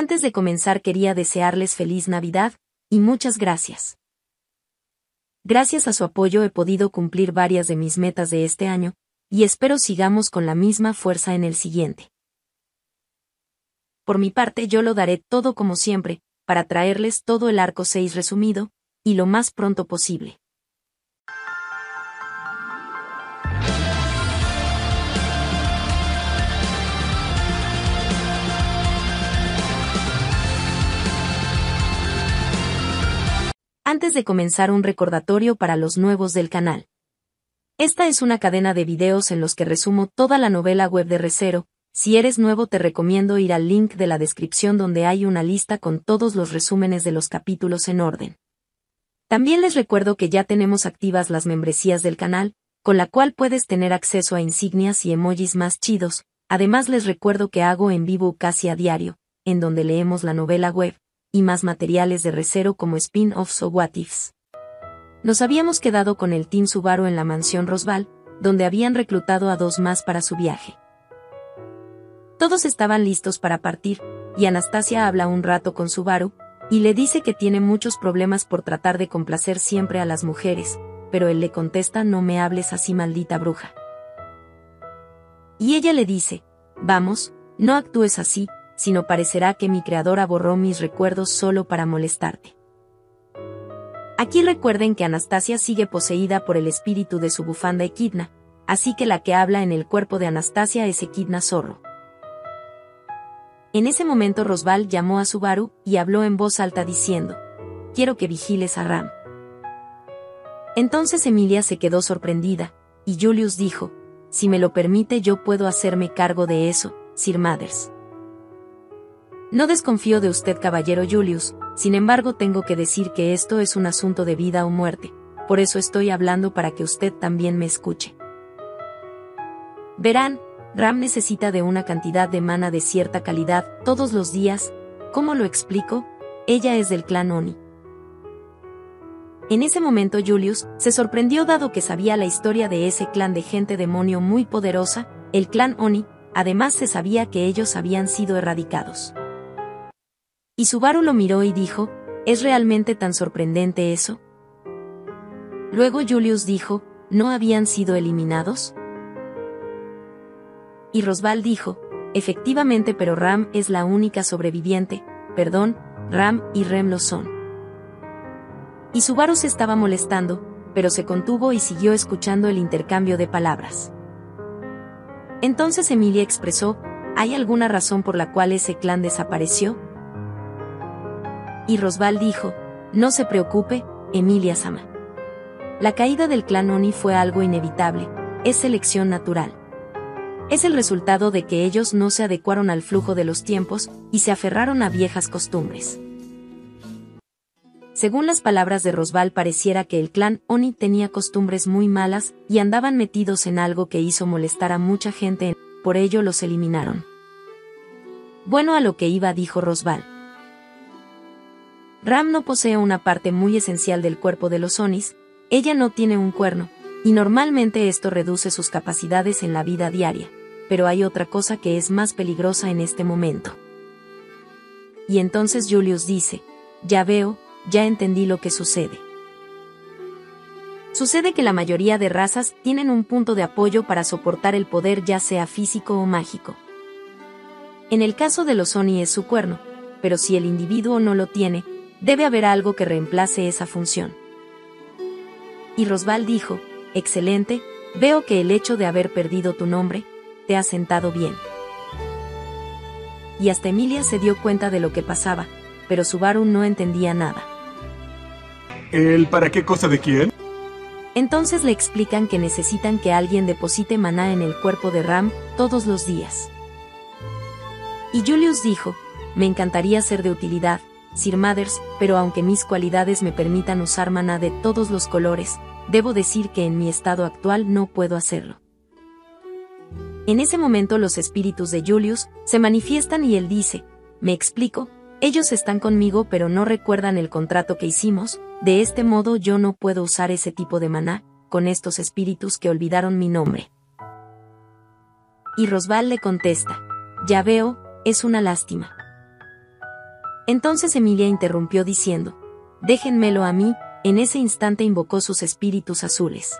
Antes de comenzar quería desearles feliz Navidad, y muchas gracias. Gracias a su apoyo he podido cumplir varias de mis metas de este año, y espero sigamos con la misma fuerza en el siguiente. Por mi parte yo lo daré todo como siempre, para traerles todo el arco 6 resumido, y lo más pronto posible. Antes de comenzar un recordatorio para los nuevos del canal. Esta es una cadena de videos en los que resumo toda la novela web de Recero, si eres nuevo te recomiendo ir al link de la descripción donde hay una lista con todos los resúmenes de los capítulos en orden. También les recuerdo que ya tenemos activas las membresías del canal, con la cual puedes tener acceso a insignias y emojis más chidos, además les recuerdo que hago en vivo casi a diario, en donde leemos la novela web, y más materiales de recero como spin-offs o what ifs. Nos habíamos quedado con el Team Subaru en la mansión Rosval, donde habían reclutado a dos más para su viaje. Todos estaban listos para partir, y Anastasia habla un rato con Subaru, y le dice que tiene muchos problemas por tratar de complacer siempre a las mujeres, pero él le contesta no me hables así maldita bruja. Y ella le dice, vamos, no actúes así, sino parecerá que mi creadora borró mis recuerdos solo para molestarte. Aquí recuerden que Anastasia sigue poseída por el espíritu de su bufanda Equidna, así que la que habla en el cuerpo de Anastasia es Equidna Zorro. En ese momento Rosval llamó a Subaru y habló en voz alta diciendo, quiero que vigiles a Ram. Entonces Emilia se quedó sorprendida, y Julius dijo, si me lo permite yo puedo hacerme cargo de eso, Sir Mathers. No desconfío de usted, caballero Julius, sin embargo tengo que decir que esto es un asunto de vida o muerte, por eso estoy hablando para que usted también me escuche. Verán, Ram necesita de una cantidad de mana de cierta calidad todos los días, ¿cómo lo explico? Ella es del clan Oni. En ese momento Julius se sorprendió dado que sabía la historia de ese clan de gente demonio muy poderosa, el clan Oni, además se sabía que ellos habían sido erradicados. Y Subaru lo miró y dijo, ¿es realmente tan sorprendente eso? Luego Julius dijo, ¿no habían sido eliminados? Y Rosval dijo, efectivamente pero Ram es la única sobreviviente, perdón, Ram y Rem lo son. Y Subaru se estaba molestando, pero se contuvo y siguió escuchando el intercambio de palabras. Entonces Emilia expresó, ¿hay alguna razón por la cual ese clan desapareció? Y Rosval dijo, no se preocupe, Emilia Sama. La caída del clan Oni fue algo inevitable, es selección natural. Es el resultado de que ellos no se adecuaron al flujo de los tiempos y se aferraron a viejas costumbres. Según las palabras de Rosval pareciera que el clan Oni tenía costumbres muy malas y andaban metidos en algo que hizo molestar a mucha gente, por ello los eliminaron. Bueno a lo que iba dijo Rosval. Ram no posee una parte muy esencial del cuerpo de los Onis, ella no tiene un cuerno, y normalmente esto reduce sus capacidades en la vida diaria, pero hay otra cosa que es más peligrosa en este momento. Y entonces Julius dice, ya veo, ya entendí lo que sucede. Sucede que la mayoría de razas tienen un punto de apoyo para soportar el poder ya sea físico o mágico. En el caso de los Oni es su cuerno, pero si el individuo no lo tiene, Debe haber algo que reemplace esa función. Y Rosval dijo, excelente, veo que el hecho de haber perdido tu nombre, te ha sentado bien. Y hasta Emilia se dio cuenta de lo que pasaba, pero Subaru no entendía nada. ¿El para qué cosa de quién? Entonces le explican que necesitan que alguien deposite maná en el cuerpo de Ram todos los días. Y Julius dijo, me encantaría ser de utilidad, Sir Mathers, pero aunque mis cualidades me permitan usar maná de todos los colores, debo decir que en mi estado actual no puedo hacerlo. En ese momento los espíritus de Julius se manifiestan y él dice, me explico, ellos están conmigo pero no recuerdan el contrato que hicimos, de este modo yo no puedo usar ese tipo de maná, con estos espíritus que olvidaron mi nombre. Y Rosval le contesta, ya veo, es una lástima. Entonces Emilia interrumpió diciendo, Déjenmelo a mí, en ese instante invocó sus espíritus azules.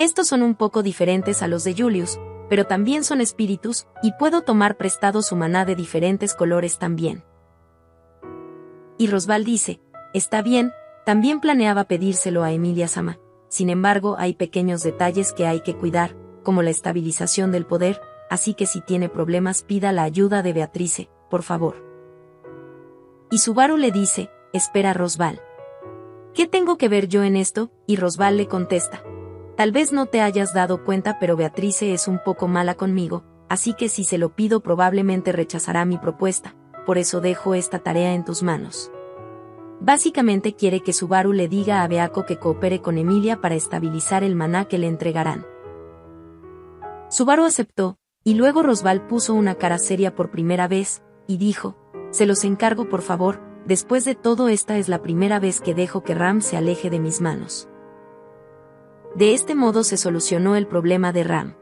Estos son un poco diferentes a los de Julius, pero también son espíritus, y puedo tomar prestado su maná de diferentes colores también. Y Rosval dice, está bien, también planeaba pedírselo a Emilia Sama, sin embargo hay pequeños detalles que hay que cuidar, como la estabilización del poder, así que si tiene problemas pida la ayuda de Beatrice, por favor. Y Subaru le dice, espera Rosval. ¿Qué tengo que ver yo en esto? Y Rosval le contesta. Tal vez no te hayas dado cuenta pero Beatrice es un poco mala conmigo, así que si se lo pido probablemente rechazará mi propuesta, por eso dejo esta tarea en tus manos. Básicamente quiere que Subaru le diga a Beako que coopere con Emilia para estabilizar el maná que le entregarán. Subaru aceptó, y luego Rosval puso una cara seria por primera vez, y dijo, se los encargo por favor, después de todo esta es la primera vez que dejo que Ram se aleje de mis manos. De este modo se solucionó el problema de Ram.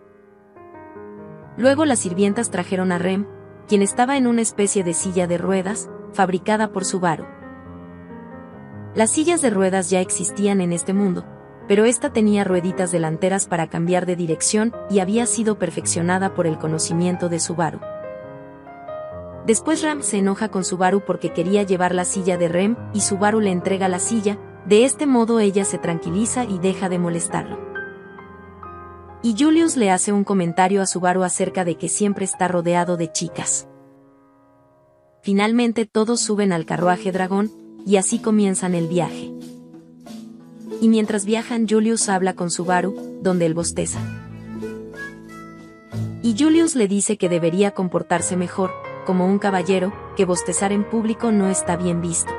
Luego las sirvientas trajeron a Rem, quien estaba en una especie de silla de ruedas, fabricada por Subaru. Las sillas de ruedas ya existían en este mundo, pero esta tenía rueditas delanteras para cambiar de dirección y había sido perfeccionada por el conocimiento de Subaru. Después Ram se enoja con Subaru porque quería llevar la silla de Rem y Subaru le entrega la silla, de este modo ella se tranquiliza y deja de molestarlo. Y Julius le hace un comentario a Subaru acerca de que siempre está rodeado de chicas. Finalmente todos suben al carruaje dragón, y así comienzan el viaje y mientras viajan Julius habla con Subaru, donde él bosteza. Y Julius le dice que debería comportarse mejor, como un caballero, que bostezar en público no está bien visto.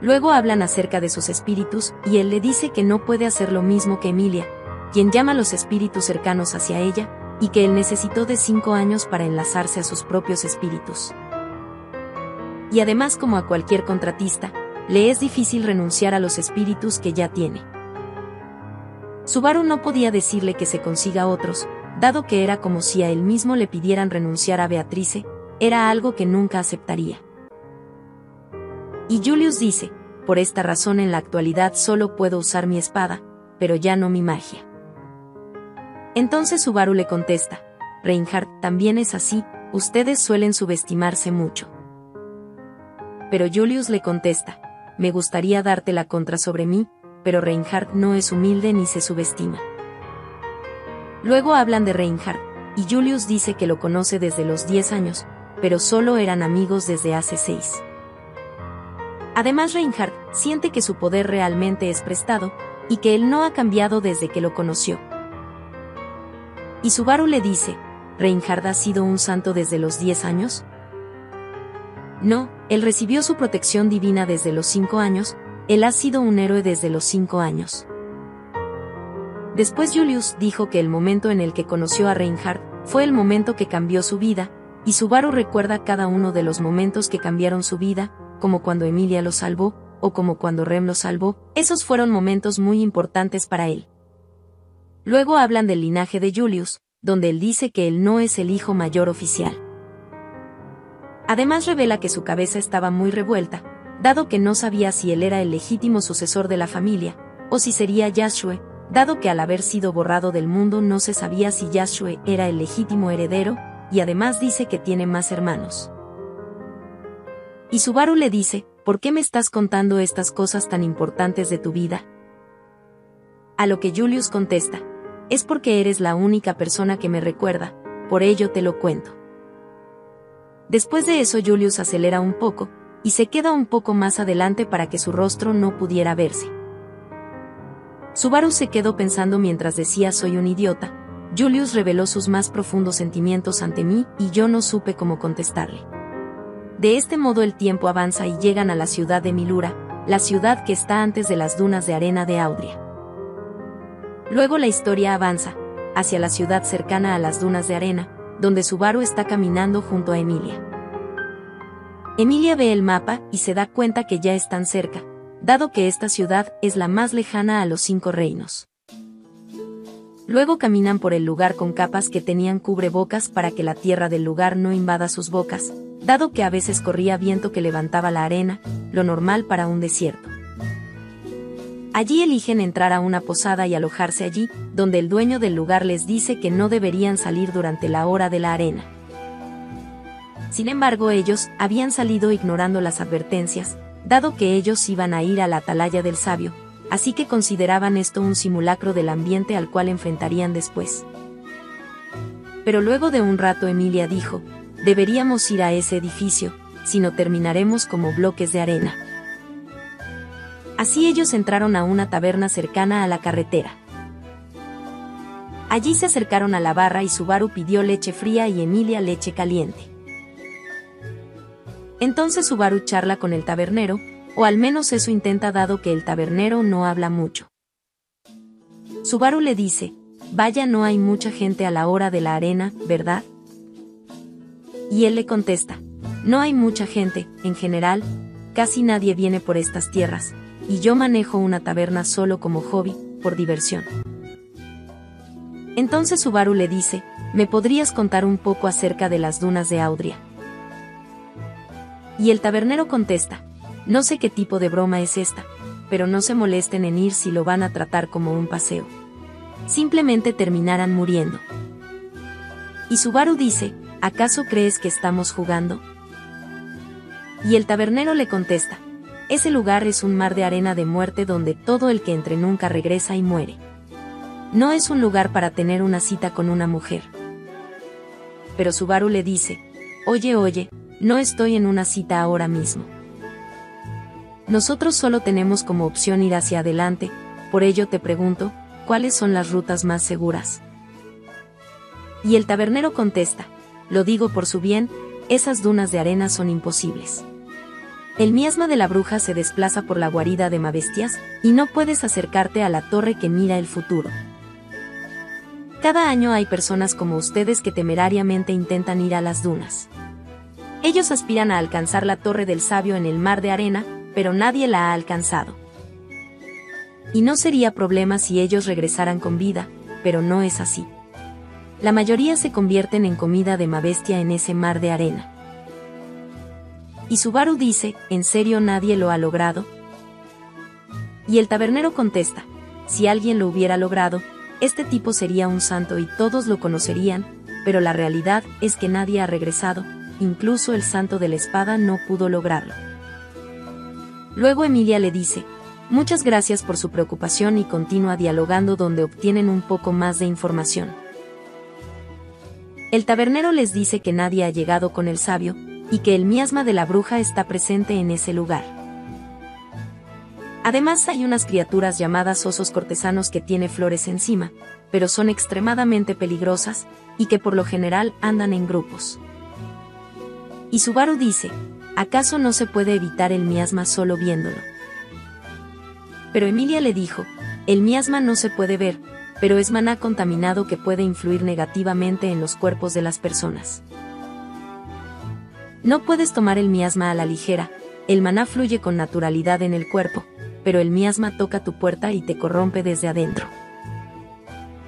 Luego hablan acerca de sus espíritus, y él le dice que no puede hacer lo mismo que Emilia, quien llama a los espíritus cercanos hacia ella, y que él necesitó de cinco años para enlazarse a sus propios espíritus. Y además como a cualquier contratista, le es difícil renunciar a los espíritus que ya tiene. Subaru no podía decirle que se consiga otros, dado que era como si a él mismo le pidieran renunciar a Beatrice, era algo que nunca aceptaría. Y Julius dice, por esta razón en la actualidad solo puedo usar mi espada, pero ya no mi magia. Entonces Subaru le contesta, Reinhardt también es así, ustedes suelen subestimarse mucho. Pero Julius le contesta, me gustaría darte la contra sobre mí, pero Reinhardt no es humilde ni se subestima. Luego hablan de Reinhardt, y Julius dice que lo conoce desde los 10 años, pero solo eran amigos desde hace 6. Además Reinhardt siente que su poder realmente es prestado, y que él no ha cambiado desde que lo conoció. Y Subaru le dice, ¿Reinhardt ha sido un santo desde los 10 años? No, él recibió su protección divina desde los cinco años, él ha sido un héroe desde los cinco años. Después Julius dijo que el momento en el que conoció a Reinhardt fue el momento que cambió su vida, y Subaru recuerda cada uno de los momentos que cambiaron su vida, como cuando Emilia lo salvó, o como cuando Rem lo salvó, esos fueron momentos muy importantes para él. Luego hablan del linaje de Julius, donde él dice que él no es el hijo mayor oficial. Además revela que su cabeza estaba muy revuelta, dado que no sabía si él era el legítimo sucesor de la familia, o si sería Yashue, dado que al haber sido borrado del mundo no se sabía si Yashue era el legítimo heredero, y además dice que tiene más hermanos. Y Subaru le dice, ¿por qué me estás contando estas cosas tan importantes de tu vida? A lo que Julius contesta, es porque eres la única persona que me recuerda, por ello te lo cuento. Después de eso Julius acelera un poco, y se queda un poco más adelante para que su rostro no pudiera verse. Subaru se quedó pensando mientras decía soy un idiota, Julius reveló sus más profundos sentimientos ante mí y yo no supe cómo contestarle. De este modo el tiempo avanza y llegan a la ciudad de Milura, la ciudad que está antes de las dunas de arena de Audria. Luego la historia avanza, hacia la ciudad cercana a las dunas de arena, donde Subaru está caminando junto a Emilia. Emilia ve el mapa y se da cuenta que ya están cerca, dado que esta ciudad es la más lejana a los cinco reinos. Luego caminan por el lugar con capas que tenían cubrebocas para que la tierra del lugar no invada sus bocas, dado que a veces corría viento que levantaba la arena, lo normal para un desierto. Allí eligen entrar a una posada y alojarse allí, donde el dueño del lugar les dice que no deberían salir durante la hora de la arena. Sin embargo, ellos habían salido ignorando las advertencias, dado que ellos iban a ir a la atalaya del sabio, así que consideraban esto un simulacro del ambiente al cual enfrentarían después. Pero luego de un rato Emilia dijo, deberíamos ir a ese edificio, si no terminaremos como bloques de arena. Así ellos entraron a una taberna cercana a la carretera. Allí se acercaron a la barra y Subaru pidió leche fría y Emilia leche caliente. Entonces Subaru charla con el tabernero, o al menos eso intenta dado que el tabernero no habla mucho. Subaru le dice, vaya no hay mucha gente a la hora de la arena, ¿verdad? Y él le contesta, no hay mucha gente, en general, casi nadie viene por estas tierras, y yo manejo una taberna solo como hobby, por diversión. Entonces Subaru le dice, ¿me podrías contar un poco acerca de las dunas de Audria? Y el tabernero contesta, no sé qué tipo de broma es esta, pero no se molesten en ir si lo van a tratar como un paseo. Simplemente terminarán muriendo. Y Subaru dice, ¿acaso crees que estamos jugando? Y el tabernero le contesta, ese lugar es un mar de arena de muerte donde todo el que entre nunca regresa y muere. No es un lugar para tener una cita con una mujer. Pero Subaru le dice, oye, oye, no estoy en una cita ahora mismo. Nosotros solo tenemos como opción ir hacia adelante, por ello te pregunto, ¿cuáles son las rutas más seguras? Y el tabernero contesta, lo digo por su bien, esas dunas de arena son imposibles. El miasma de la bruja se desplaza por la guarida de Mabestias, y no puedes acercarte a la torre que mira el futuro. Cada año hay personas como ustedes que temerariamente intentan ir a las dunas. Ellos aspiran a alcanzar la torre del sabio en el mar de arena, pero nadie la ha alcanzado. Y no sería problema si ellos regresaran con vida, pero no es así. La mayoría se convierten en comida de Mabestia en ese mar de arena. Y Subaru dice, ¿en serio nadie lo ha logrado? Y el tabernero contesta, si alguien lo hubiera logrado, este tipo sería un santo y todos lo conocerían, pero la realidad es que nadie ha regresado, incluso el santo de la espada no pudo lograrlo. Luego Emilia le dice, muchas gracias por su preocupación y continúa dialogando donde obtienen un poco más de información. El tabernero les dice que nadie ha llegado con el sabio, y que el miasma de la bruja está presente en ese lugar. Además hay unas criaturas llamadas osos cortesanos que tiene flores encima, pero son extremadamente peligrosas, y que por lo general andan en grupos. Y Subaru dice, ¿acaso no se puede evitar el miasma solo viéndolo? Pero Emilia le dijo, el miasma no se puede ver, pero es maná contaminado que puede influir negativamente en los cuerpos de las personas. No puedes tomar el miasma a la ligera, el maná fluye con naturalidad en el cuerpo, pero el miasma toca tu puerta y te corrompe desde adentro.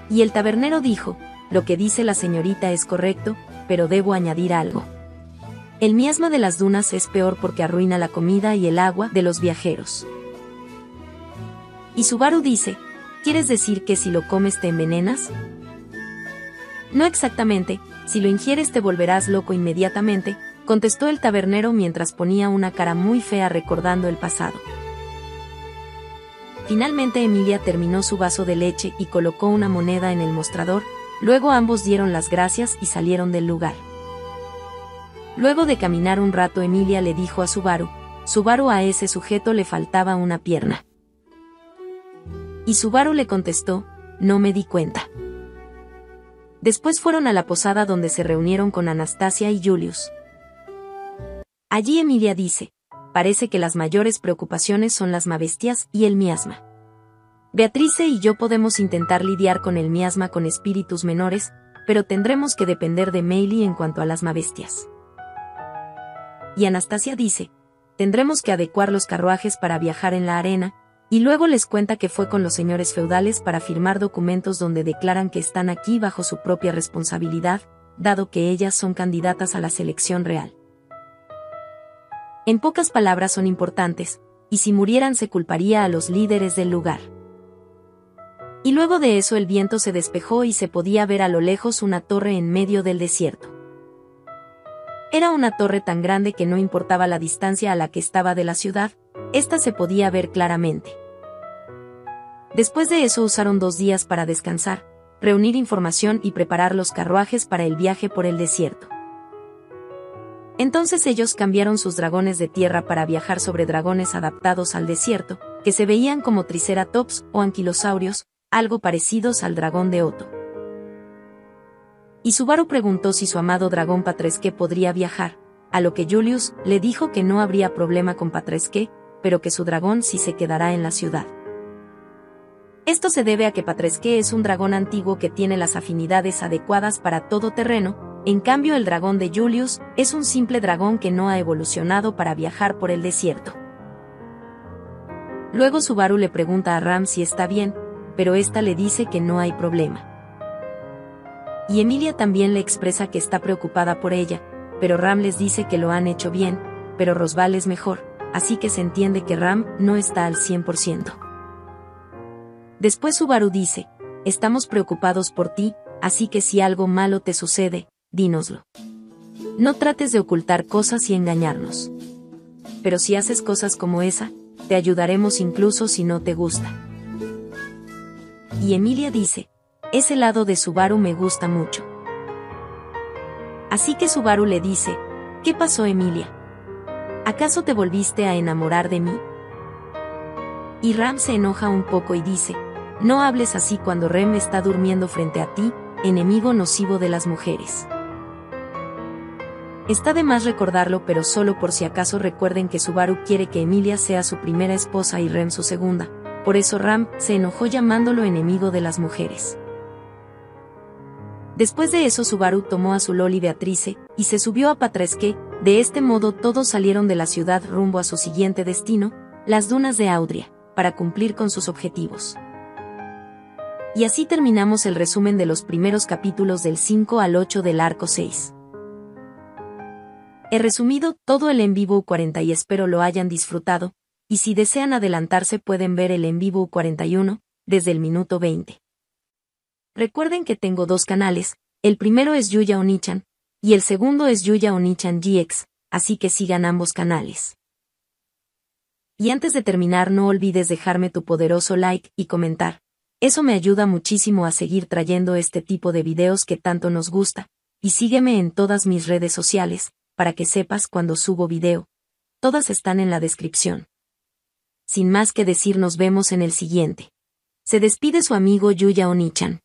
Y el tabernero dijo, lo que dice la señorita es correcto, pero debo añadir algo. El miasma de las dunas es peor porque arruina la comida y el agua de los viajeros. Y Subaru dice, ¿quieres decir que si lo comes te envenenas? No exactamente, si lo ingieres te volverás loco inmediatamente, contestó el tabernero mientras ponía una cara muy fea recordando el pasado. Finalmente Emilia terminó su vaso de leche y colocó una moneda en el mostrador, luego ambos dieron las gracias y salieron del lugar. Luego de caminar un rato Emilia le dijo a Subaru, Subaru a ese sujeto le faltaba una pierna. Y Subaru le contestó, no me di cuenta. Después fueron a la posada donde se reunieron con Anastasia y Julius. Allí Emilia dice, parece que las mayores preocupaciones son las mabestias y el miasma. Beatrice y yo podemos intentar lidiar con el miasma con espíritus menores, pero tendremos que depender de Meili en cuanto a las mabestias y Anastasia dice, tendremos que adecuar los carruajes para viajar en la arena, y luego les cuenta que fue con los señores feudales para firmar documentos donde declaran que están aquí bajo su propia responsabilidad, dado que ellas son candidatas a la selección real. En pocas palabras son importantes, y si murieran se culparía a los líderes del lugar. Y luego de eso el viento se despejó y se podía ver a lo lejos una torre en medio del desierto. Era una torre tan grande que no importaba la distancia a la que estaba de la ciudad, esta se podía ver claramente. Después de eso usaron dos días para descansar, reunir información y preparar los carruajes para el viaje por el desierto. Entonces ellos cambiaron sus dragones de tierra para viajar sobre dragones adaptados al desierto, que se veían como triceratops o anquilosaurios, algo parecidos al dragón de Otto. Y Subaru preguntó si su amado dragón Patresque podría viajar, a lo que Julius le dijo que no habría problema con Patresque, pero que su dragón sí se quedará en la ciudad. Esto se debe a que Patresque es un dragón antiguo que tiene las afinidades adecuadas para todo terreno, en cambio el dragón de Julius es un simple dragón que no ha evolucionado para viajar por el desierto. Luego Subaru le pregunta a Ram si está bien, pero esta le dice que no hay problema. Y Emilia también le expresa que está preocupada por ella, pero Ram les dice que lo han hecho bien, pero Rosval es mejor, así que se entiende que Ram no está al 100%. Después Subaru dice, estamos preocupados por ti, así que si algo malo te sucede, dínoslo. No trates de ocultar cosas y engañarnos. Pero si haces cosas como esa, te ayudaremos incluso si no te gusta. Y Emilia dice, ese lado de Subaru me gusta mucho. Así que Subaru le dice, ¿qué pasó Emilia? ¿Acaso te volviste a enamorar de mí? Y Ram se enoja un poco y dice, no hables así cuando Rem está durmiendo frente a ti, enemigo nocivo de las mujeres. Está de más recordarlo, pero solo por si acaso recuerden que Subaru quiere que Emilia sea su primera esposa y Rem su segunda, por eso Ram se enojó llamándolo enemigo de las mujeres. Después de eso Subaru tomó a su Loli Beatrice, y se subió a Patresque, de este modo todos salieron de la ciudad rumbo a su siguiente destino, las dunas de Audria, para cumplir con sus objetivos. Y así terminamos el resumen de los primeros capítulos del 5 al 8 del arco 6. He resumido todo el en vivo 40 y espero lo hayan disfrutado, y si desean adelantarse pueden ver el en vivo 41, desde el minuto 20. Recuerden que tengo dos canales, el primero es Yuya Onichan, y el segundo es Yuya Onichan GX, así que sigan ambos canales. Y antes de terminar no olvides dejarme tu poderoso like y comentar. Eso me ayuda muchísimo a seguir trayendo este tipo de videos que tanto nos gusta, y sígueme en todas mis redes sociales, para que sepas cuando subo video. Todas están en la descripción. Sin más que decir nos vemos en el siguiente. Se despide su amigo Yuya Onichan.